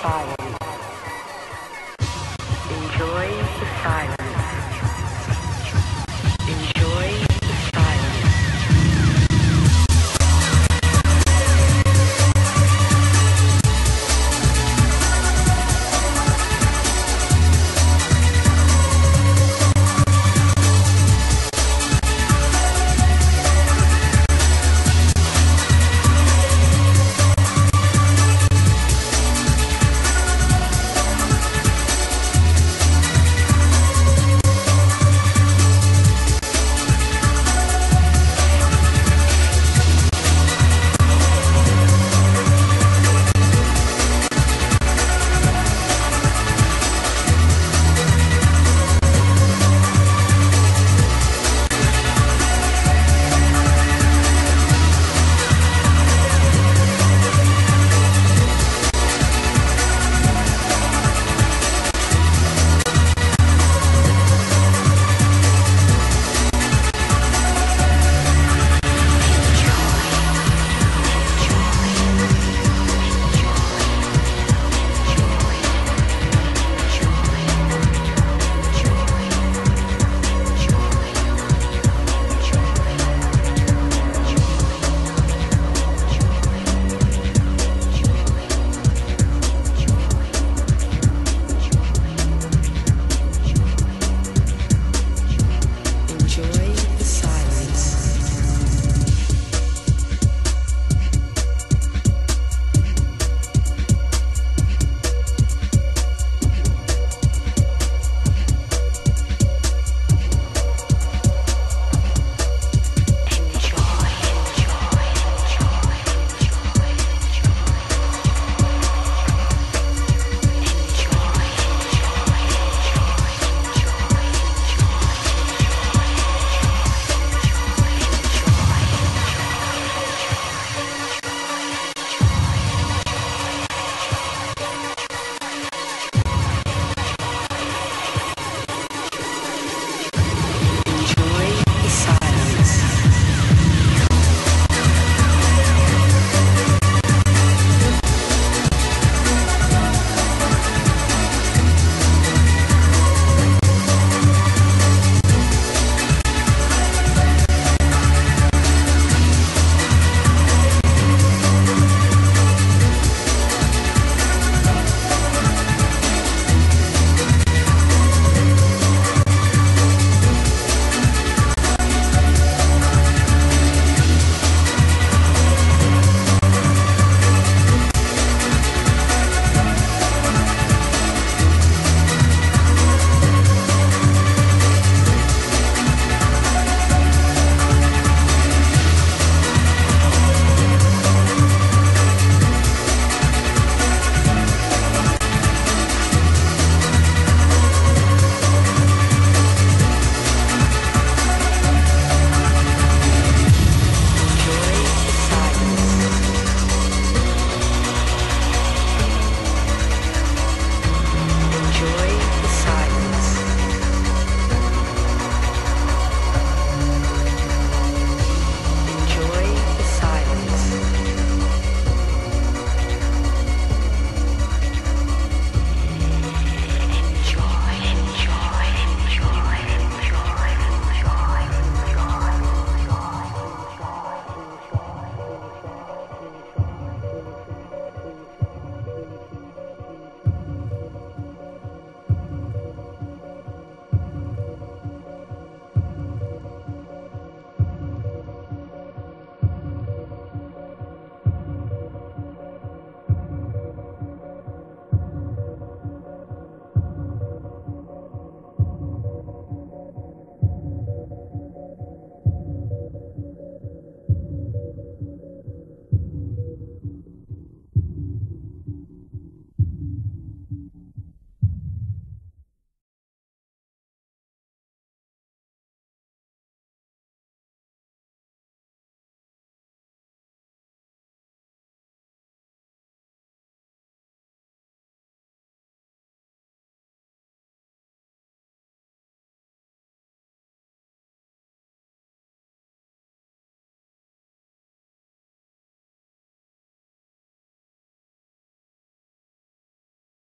silence. Enjoy the silence.